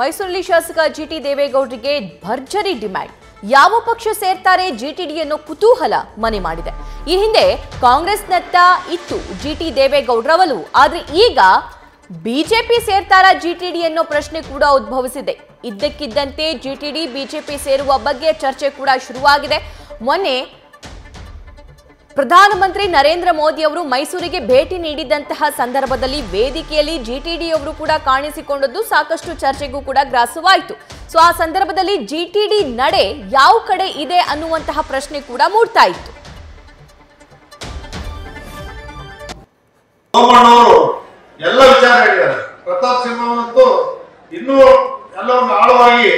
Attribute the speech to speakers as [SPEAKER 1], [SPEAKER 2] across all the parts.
[SPEAKER 1] ಮೈಸೂರಲ್ಲಿ ಶಾಸಕ ಜಿಟಿ ದೇವೇಗೌಡರಿಗೆ ಭರ್ಜರಿ ಡಿಮ್ಯಾಂಡ್. ಯಾವ ಪಕ್ಷ ಸೇರ್ತಾರೆ ಜಿಟಿಡಿ ಅನ್ನೋ ಕುತೂಹಲ ಮನೆ ಮಾಡಿದೆ. ಈ ಹಿಂದೆ ಕಾಂಗ್ರೆಸ್ನತ್ತ ಇತ್ತು ಜಿಟಿ ದೇವೇಗೌಡರವಲು. ಆದ್ರೆ ಈಗ ಬಿಜೆಪಿ ಸೇರ್ತಾರಾ ಜಿಟಿಡಿ ಅನ್ನೋ ಪ್ರಶ್ನೆ ಕೂಡ ಉದ್ಭವಿಸಿದೆ. ಇದ್ದಕ್ಕಿದ್ದಂತೆ ಜಿಟಿಡಿ, ಬಿಜೆಪಿ ಸೇರುವ ಬಗ್ಗೆ ಚರ್ಚೆ ಕೂಡ ಶುರುವಾಗಿದೆ. ಮೊನ್ನೆ ಪ್ರಧಾನಮಂತ್ರಿ ನರೇಂದ್ರ ಮೋದಿ ಅವರು ಮೈಸೂರಿಗೆ ಭೇಟಿ ನೀಡಿದಂತಹ ಸಂದರ್ಭದಲ್ಲಿ ವೇದಿಕೆಯಲ್ಲಿ ಜಿಟಿಡಿ ಅವರು ಕೂಡ ಕಾಣಿಸಿಕೊಂಡದ್ದು ಸಾಕಷ್ಟು ಚರ್ಚೆಗೂ ಕೂಡ ಗ್ರಾಸವಾಯಿತು. ಸೊ, ಆ ಸಂದರ್ಭದಲ್ಲಿ ಜಿಟಿಡಿ ನಡೆ ಯಾವ ಕಡೆ ಇದೆ ಅನ್ನುವಂತಹ ಪ್ರಶ್ನೆ ಕೂಡ ಮೂಡ್ತಾ ಇತ್ತು.
[SPEAKER 2] ಎಲ್ಲ ವಿಚಾರ ಪ್ರತಾಪ್ ಎಲ್ಲವನ್ನು ಆಳವಾಗಿ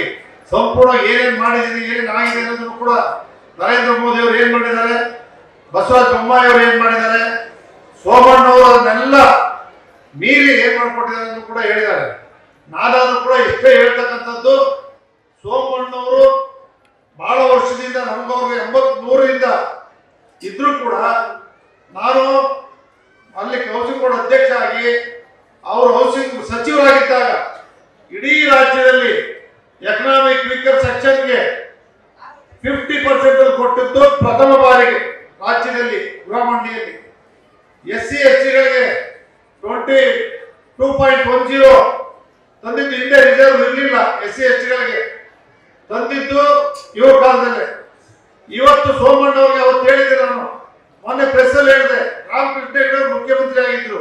[SPEAKER 2] ಸಂಪೂರ್ಣ ಏನೇನ್ ಮಾಡಿದ್ದೀರಿ, ಏನೇನ್ ಆಗಿದೆ ಅನ್ನೋದನ್ನು ಕೂಡ ನರೇಂದ್ರ ಮೋದಿ ಅವರು ಏನ್ ಮಾಡಿದ್ದಾರೆ? ಬಸವರಾಜ ಬೊಮ್ಮಾಯಿ ಅವರು ಏನ್ ಮಾಡಿದ್ದಾರೆ? ಸೋಮಣ್ಣವರು ಅದನ್ನೆಲ್ಲ ಮೀರಿ ಏನ್ ಮಾಡ್ಕೊಟ್ಟಿದ್ದಾರೆ ಅಂತ ಕೂಡ ಹೇಳಿದ್ದಾರೆ. ನಾನಾದ್ರೂ ಕೂಡ ಇಷ್ಟೇ ಹೇಳ್ತಕ್ಕಂಥದ್ದು, ಸೋಮಣ್ಣವರು ಬಹಳ ವರ್ಷದಿಂದ ನಮ್ಗವ್ರಿಗೆ ಎಂಬತ್ ಮೂರರಿಂದ ಇದ್ರೂ ಕೂಡ ನಾನು ಅಲ್ಲಿ ಹೌಸಿಂಗ್ ಬೋರ್ಡ್ ಅಧ್ಯಕ್ಷ ಆಗಿ ಅವರು ಹೌಸಿಂಗ್ ಸಚಿವರಾಗಿದ್ದಾಗ ಇಡೀ ರಾಜ್ಯದಲ್ಲಿ ಎಕನಾಮಿಕ್ ವೀಕರ್ ಸೆಕ್ಷನ್ಗೆ ಫಿಫ್ಟಿ ಪರ್ಸೆಂಟ್ ಕೊಟ್ಟಿದ್ದು ಪ್ರಥಮ ಬಾರಿಗೆ. ರಾಜ್ಯದಲ್ಲಿ ಗೃಹಮಂಡಿಯಲ್ಲಿ S C S ಸಿಗಳಿಗೆ twenty two point one zero ತಂದಿದ್ದು ಹಿಂದೆ ರಿಸರ್ವ್ ಇರಲಿಲ್ಲ ಎಸ್ ಸಿ ಎಸ್ ಟಿಗಳಿಗೆ ತಂದಿದ್ದು ಇವ್ರ ಕಾಲದಲ್ಲೇ. ಇವತ್ತು ಸೋಮಣ್ಣ ಅವರಿಗೆ ಅವತ್ತು ಹೇಳಿದೆ ನಾನು. ಮೊನ್ನೆ ಪ್ರೆಸ್ ಅಲ್ಲಿ ಹೇಳಿದೆ. ರಾಮಕೃಷ್ಣ ಹೆಗಡೆ ಮುಖ್ಯಮಂತ್ರಿ ಆಗಿದ್ರು.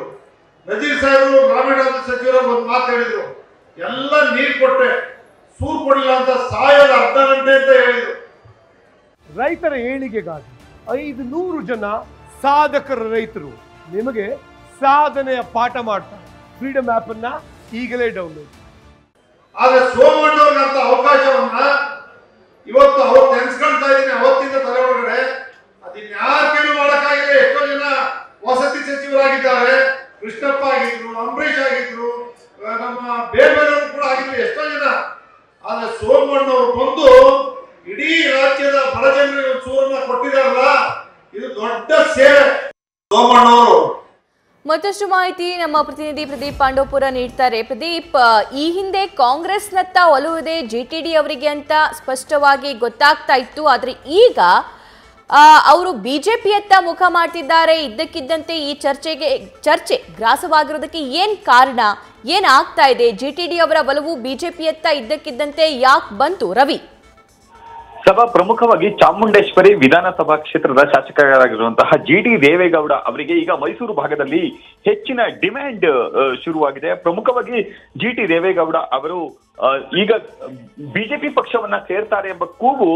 [SPEAKER 2] ನಜೀರ್ ಸಾಹೇಬರು ಗ್ರಾಮೀಣಾಭಿವೃದ್ಧಿ ಸಚಿವರು ಒಂದು ಮಾತು ಹೇಳಿದ್ರು. ಎಲ್ಲ ನೀರು ಕೊಟ್ಟೆ, ಸೂರು ಕೊಡಲಿಲ್ಲ ಅಂತ ಸಾಯೋದ ಅರ್ಧ ಗಂಟೆ ಅಂತ ಹೇಳಿದ್ರು.
[SPEAKER 3] ರೈತರ ಏಳಿಗೆಗಾಗಿ ಐದು ನೂರು ಜನ ಸಾಧಕರ ರೈತರು ನಿಮಗೆ ಸಾಧನೆಯ ಪಾಠ ಮಾಡ್ತಾರೆ. ಫ್ರೀಡಮ್ ಆಪ್ ಅನ್ನ ಈಗಲೇ ಡೌನ್ಲೋಡ್
[SPEAKER 2] ಆದ್ರೆ ಸೋಮಣ್ಣವ್ರಂತ ಅವಕಾಶವನ್ನ ಇವತ್ತು ಅವ್ರು ನೆನ್ಸ್ಕೊಳ್ತಾ ಇದ್ದೀನಿ ಅವತ್ತಿಂದ ತಲೆ ಒಳಗಡೆ. ಅದಿನ್ಯಾರ ಕೈಲೂ ಮಾಡಕ್ಕಾಗಿಲ್ಲ, ಎಷ್ಟೋ ಜನ ವಸತಿ ಸಚಿವರಾಗಿದ್ದಾರೆ. ಕೃಷ್ಣಪ್ಪ ಆಗಿದ್ರು, ಅಂಬರೀಷ್ ಆಗಿದ್ರು ನಮ್ಮ ಬೇರೆ ಕೂಡ ಆಗಿದ್ರು, ಎಷ್ಟೋ ಜನ. ಆದ್ರೆ ಸೋಮಣ್ಣವ್ರು ಬಂದು
[SPEAKER 1] ಮತ್ತಷ್ಟು ಮಾಹಿತಿ ನಮ್ಮ ಪ್ರತಿನಿಧಿ ಪ್ರದೀಪ್ ಪಾಂಡೋಪುರ ನೀಡ್ತಾರೆ. ಪ್ರದೀಪ್ ಈ ಹಿಂದೆ ಕಾಂಗ್ರೆಸ್ನತ್ತ ಟಿ ಡಿ ಅವರಿಗೆ ಅಂತ ಸ್ಪಷ್ಟವಾಗಿ ಗೊತ್ತಾಗ್ತಾ ಇತ್ತು. ಆದ್ರೆ ಈಗ ಅವರು ಬಿಜೆಪಿಯತ್ತ ಮುಖ ಮಾಡ್ತಿದ್ದಾರೆ. ಇದ್ದಕ್ಕಿದ್ದಂತೆ ಈ ಚರ್ಚೆಗೆ, ಚರ್ಚೆ ಗ್ರಾಸವಾಗಿರೋದಕ್ಕೆ ಏನ್ ಕಾರಣ? ಏನಾಗ್ತಾ ಇದೆ? ಜೆ ಟಿ ಡಿ ಅವರ ಒಲವು ಬಿಜೆಪಿಯತ್ತ ಇದ್ದಕ್ಕಿದ್ದಂತೆ ಯಾಕೆ ಬಂತು? ರವಿ.
[SPEAKER 4] ಸಭಾ ಪ್ರಮುಖವಾಗಿ ಚಾಮುಂಡೇಶ್ವರಿ ವಿಧಾನಸಭಾ ಕ್ಷೇತ್ರದ ಶಾಸಕರಾಗಿರುವಂತಹ ಜಿ ಡಿ ದೇವೇಗೌಡ ಅವರಿಗೆ ಈಗ ಮೈಸೂರು ಭಾಗದಲ್ಲಿ ಹೆಚ್ಚಿನ ಡಿಮ್ಯಾಂಡ್ ಶುರುವಾಗಿದೆ. ಪ್ರಮುಖವಾಗಿ ಜಿ ಟಿ ದೇವೇಗೌಡ ಅವರು ಈಗ ಬಿಜೆಪಿ ಪಕ್ಷವನ್ನ ಸೇರ್ತಾರೆ ಎಂಬ ಕೂಗು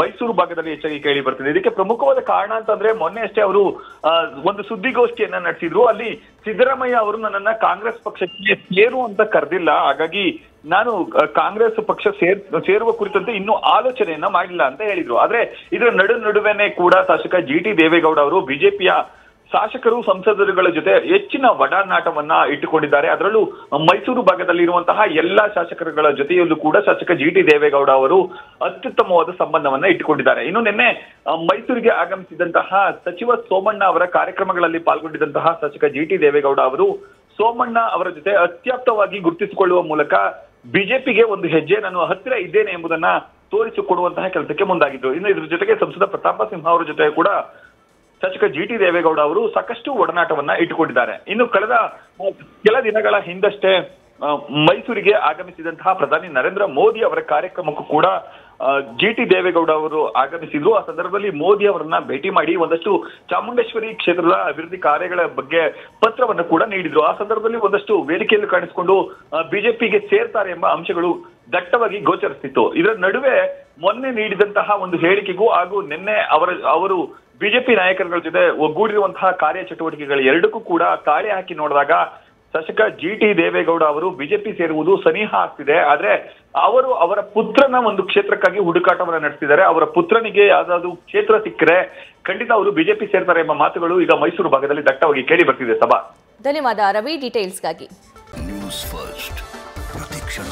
[SPEAKER 4] ಮೈಸೂರು ಭಾಗದಲ್ಲಿ ಹೆಚ್ಚಾಗಿ ಕೇಳಿ ಬರ್ತಿದೆ. ಇದಕ್ಕೆ ಪ್ರಮುಖವಾದ ಕಾರಣ ಅಂತಂದ್ರೆ ಮೊನ್ನೆ ಅಷ್ಟೇ ಅವರು ಒಂದು ಸುದ್ದಿಗೋಷ್ಠಿಯನ್ನ ನಡೆಸಿದ್ರು. ಅಲ್ಲಿ ಸಿದ್ದರಾಮಯ್ಯ ಅವರು ನನ್ನನ್ನ ಕಾಂಗ್ರೆಸ್ ಪಕ್ಷಕ್ಕೆ ಸೇರು ಅಂತ ಕರೆದಿಲ್ಲ. ಹಾಗಾಗಿ ನಾನು ಕಾಂಗ್ರೆಸ್ ಪಕ್ಷ ಸೇರ್, ಸೇರುವ ಕುರಿತಂತೆ ಇನ್ನೂ ಆಲೋಚನೆಯನ್ನ ಮಾಡಿಲ್ಲ ಅಂತ ಹೇಳಿದ್ರು. ಆದ್ರೆ ಇದರ ನಡು ನಡುವೆನೆ ಕೂಡ ಶಾಸಕ ಜಿ ಟಿ ದೇವೇಗೌಡ ಅವರು ಬಿಜೆಪಿಯ ಶಾಸಕರು ಸಂಸದರುಗಳ ಜೊತೆ ಹೆಚ್ಚಿನ ಒಡನಾಟವನ್ನ ಇಟ್ಟುಕೊಂಡಿದ್ದಾರೆ. ಅದರಲ್ಲೂ ಮೈಸೂರು ಭಾಗದಲ್ಲಿ ಇರುವಂತಹ ಎಲ್ಲಾ ಶಾಸಕರುಗಳ ಜೊತೆಯಲ್ಲೂ ಕೂಡ ಶಾಸಕ ಜಿ ಟಿ ದೇವೇಗೌಡ ಅವರು ಅತ್ಯುತ್ತಮವಾದ ಸಂಬಂಧವನ್ನ ಇಟ್ಟುಕೊಂಡಿದ್ದಾರೆ. ಇನ್ನು ನಿನ್ನೆ ಮೈಸೂರಿಗೆ ಆಗಮಿಸಿದಂತಹ ಸಚಿವ ಸೋಮಣ್ಣ ಅವರ ಕಾರ್ಯಕ್ರಮಗಳಲ್ಲಿ ಪಾಲ್ಗೊಂಡಿದ್ದಂತಹ ಶಾಸಕ ಜಿ ಟಿ ದೇವೇಗೌಡ ಅವರು ಸೋಮಣ್ಣ ಅವರ ಜೊತೆ ಅತ್ಯಾಪ್ತವಾಗಿ ಗುರುತಿಸಿಕೊಳ್ಳುವ ಮೂಲಕ ಬಿಜೆಪಿಗೆ ಒಂದು ಹೆಜ್ಜೆ ನಾನು ಹತ್ತಿರ ಇದ್ದೇನೆ ಎಂಬುದನ್ನ ತೋರಿಸಿಕೊಡುವಂತಹ ಕೆಲಸಕ್ಕೆ ಮುಂದಾಗಿದ್ದರು ಇನ್ನು ಇದ್ರ ಜೊತೆಗೆ ಸಂಸದ ಪ್ರತಾಪ ಸಿಂಹ ಅವರ ಜೊತೆ ಕೂಡ ಶಾಸಕ ಜಿ ಟಿ ದೇವೇಗೌಡ ಅವರು ಸಾಕಷ್ಟು ಒಡನಾಟವನ್ನ ಇಟ್ಟುಕೊಂಡಿದ್ದಾರೆ. ಇನ್ನು ಕಳೆದ, ಕೆಲ ದಿನಗಳ ಹಿಂದಷ್ಟೇ ಮೈಸೂರಿಗೆ ಆಗಮಿಸಿದಂತಹ ಪ್ರಧಾನಿ ನರೇಂದ್ರ ಮೋದಿ ಅವರ ಕಾರ್ಯಕ್ರಮಕ್ಕೂ ಕೂಡ ಜಿ ಟಿ ದೇವೇಗೌಡ ಅವರು ಆಗಮಿಸಿದ್ರು. ಆ ಸಂದರ್ಭದಲ್ಲಿ ಮೋದಿ ಅವರನ್ನ ಭೇಟಿ ಮಾಡಿ ಒಂದಷ್ಟು ಚಾಮುಂಡೇಶ್ವರಿ ಕ್ಷೇತ್ರದ ಅಭಿವೃದ್ಧಿ ಕಾರ್ಯಗಳ ಬಗ್ಗೆ ಪತ್ರವನ್ನು ಕೂಡ ನೀಡಿದ್ರು. ಆ ಸಂದರ್ಭದಲ್ಲಿ ಒಂದಷ್ಟು ವೇದಿಕೆಯಲ್ಲಿ ಕಾಣಿಸಿಕೊಂಡು ಬಿಜೆಪಿಗೆ ಸೇರ್ತಾರೆ ಎಂಬ ಅಂಶಗಳು ದಟ್ಟವಾಗಿ ಗೋಚರಿಸ್ತಿತ್ತು. ಇದರ ನಡುವೆ ಮೊನ್ನೆ ನೀಡಿದಂತಹ ಒಂದು ಹೇಳಿಕೆಗೂ ಹಾಗೂ ನಿನ್ನೆ ಅವರ, ಅವರು ಬಿಜೆಪಿ ನಾಯಕರುಗಳ ಜೊತೆ ಒಗ್ಗೂಡಿರುವಂತಹ ಕಾರ್ಯಚಟುವಟಿಕೆಗಳ ಎರಡಕ್ಕೂ ಕೂಡ ತಾಳೆ ಹಾಕಿ ನೋಡಿದಾಗ ಶಾಸಕ ಜಿ ಟಿ ದೇವೇಗೌಡ ಅವರು ಬಿಜೆಪಿ ಸೇರುವುದು ಸನಿಹ ಆಗ್ತಿದೆ. ಆದ್ರೆ ಅವರು ಅವರ ಪುತ್ರನ ಒಂದು ಕ್ಷೇತ್ರಕ್ಕಾಗಿ ಹುಡುಕಾಟವನ್ನ ನಡೆಸಿದ್ದಾರೆ ಅವರ ಪುತ್ರನಿಗೆ ಯಾವ್ದಾದ್ರು ಕ್ಷೇತ್ರ ಸಿಕ್ಕರೆ ಖಂಡಿತ ಅವರು ಬಿಜೆಪಿ ಸೇರ್ತಾರೆ ಎಂಬ ಮಾತುಗಳು ಈಗ ಮೈಸೂರು ಭಾಗದಲ್ಲಿ ದಟ್ಟವಾಗಿ ಕೇಳಿ ಬರ್ತಿದೆ ಸಭಾ.
[SPEAKER 1] ಧನ್ಯವಾದ ರವಿ ಡೀಟೇಲ್ಸ್ಗಾಗಿ
[SPEAKER 5] ನ್ಯೂಸ್ ಫಸ್ಟ್ ಪ್ರತಿಕ್ಷಣ.